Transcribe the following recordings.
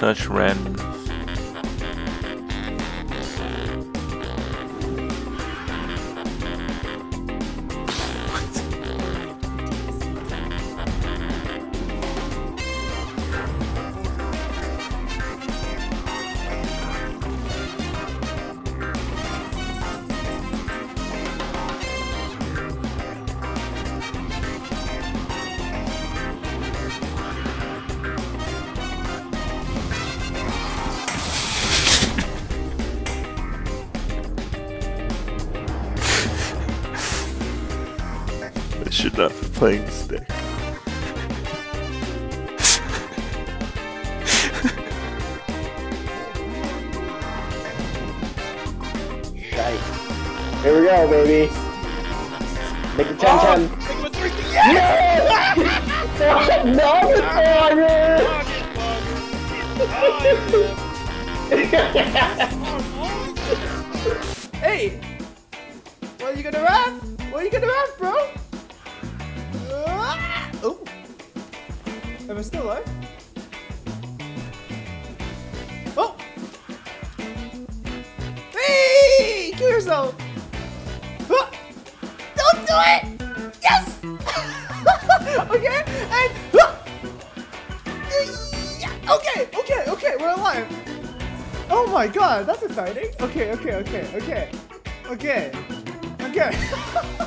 such random. Should not be playing this deck. Shite. Here we go, baby. Make it 10 10. Yes! no, Hey! What are you gonna rap? What are you gonna rap, bro? Oh! Am I still alive? Oh! Hey! Kill yourself! Ah! Don't do it! Yes! okay, and ah! Okay, okay, okay, we're alive. Oh my god, that's exciting. Okay, okay, okay, okay. Okay. Okay.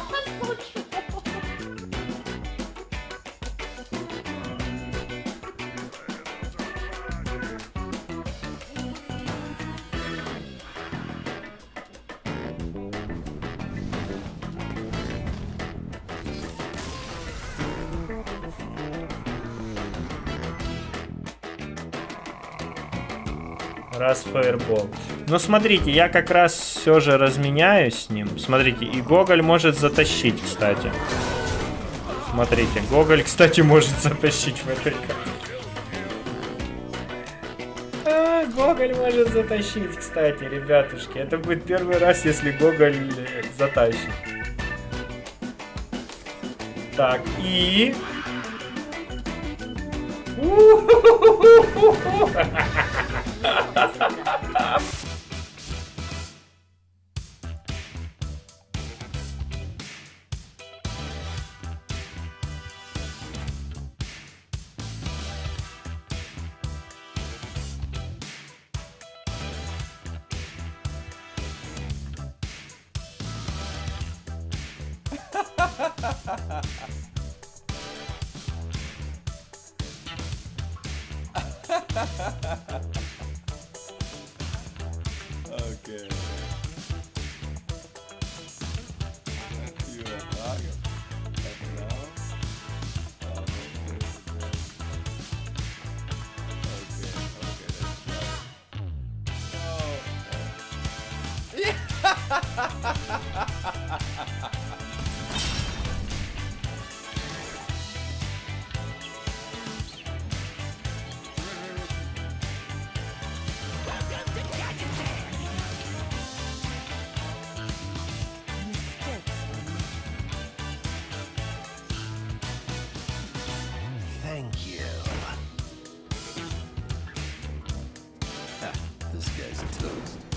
Раз фаербол. Ну смотрите, я как раз все же разменяюсь с ним. Смотрите, и Гоголь может затащить, кстати. Смотрите, Гоголь, кстати, может затащить в этой карте. Гоголь может затащить, кстати, ребятушки. Это будет первый раз, если Гоголь э, затащит. Так, и... Okay. You are not up now. Um, okay, okay, this guy's toast.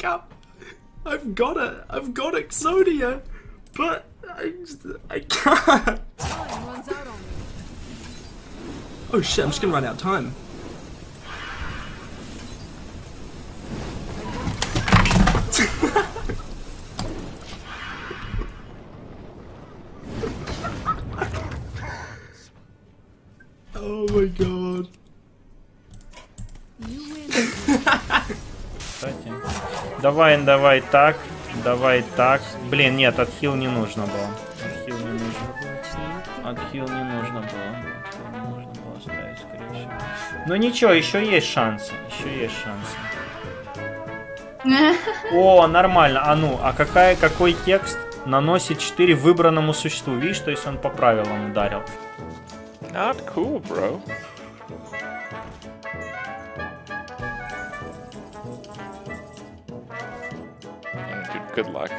Wake up. I've got it. I've got Exodia, but I, just, I can't. Oh shit! I'm just gonna run out of time. oh my god. Давай, давай так. Давай так. Блин, нет, отхил не нужно было. Отхил не нужно. Отхил не нужно было. Отхил не нужно было ставить, скорее всего. Но ничего, еще есть шансы. Еще есть шансы. О, нормально. А ну, а какая, какой текст наносит 4 выбранному существу? Видишь, то есть он по правилам ударил. Not cool, bro. Good luck.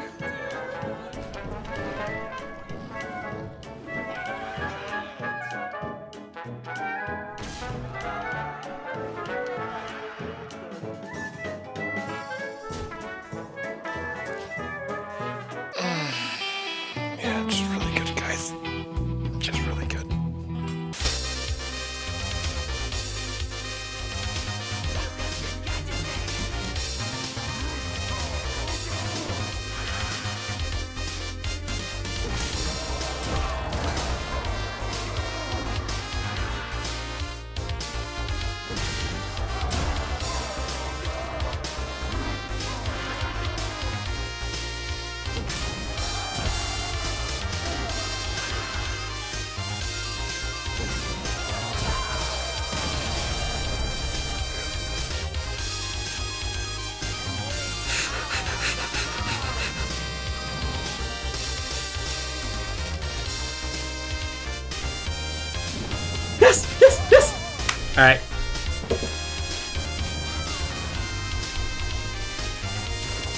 All right.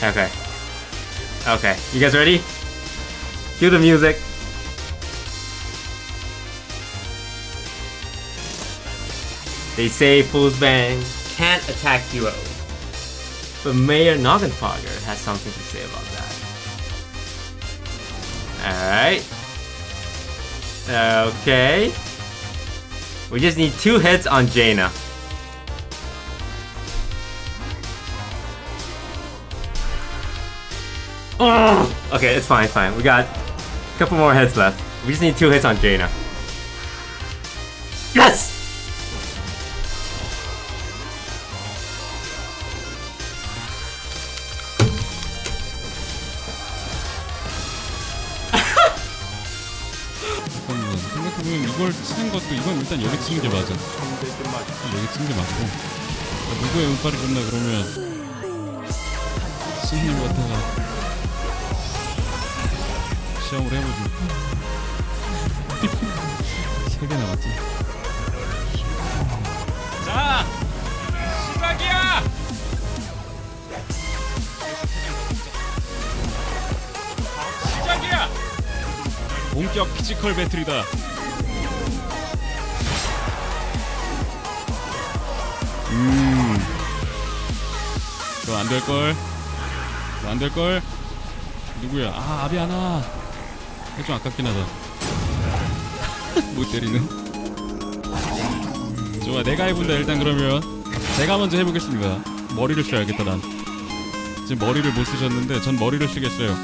Okay. Okay. You guys ready? Cue the music. They say Fool's Bane can't attack heroes. But Mayor Noggenfogger has something to say about that. Alright. Okay. We just need two hits on Jaina. Oh! Okay, it's fine, it's fine. We got a couple more hits left. We just need two hits on Jaina. Yes! 보면 이걸 치는 것도 이건 일단 여기 치는 게 맞아. 여기 치는 게 맞고. 아, 누구의 운빨이 좋나 그러면 신님 같다가 시험을 해보지. 세개 남았지. 자 시작이야! 시작이야! 본격 피지컬 배틀이다. 음. 그거 안 될걸? 그거 안 될걸? 누구야? 아, 아비 하나. 좀 아깝긴 하다. 못 때리는. 좋아, 내가 해본다, 일단 그러면. 제가 먼저 해보겠습니다. 머리를 써야겠다, 난. 지금 머리를 못 쓰셨는데, 전 머리를 쓰겠어요.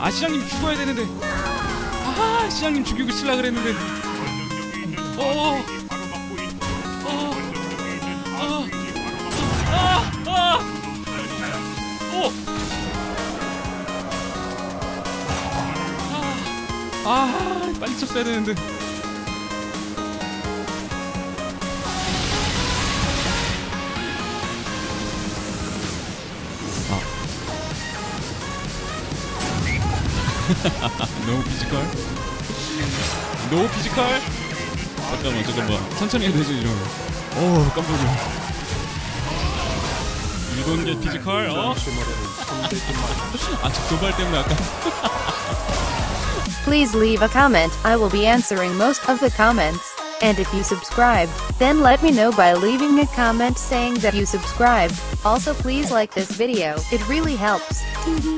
아, 시장님 죽어야 되는데. 아, 시장님 죽이고 치려 그랬는데. 어. 어. 어. 아, 아. 오. 아, 아, 빨리 쳤어야 되는데. 노 피지컬? 노 피지컬? 잠깐만 잠깐만 천천히 해야 되지 이러면 오 깜짝이야 일본계 피지컬 어? 아직 도발 때문에 아까 Please leave a comment. I will be answering most of the comments. And if you subscribed, then let me know by leaving a comment saying that you subscribed. Also please like this video, it really helps.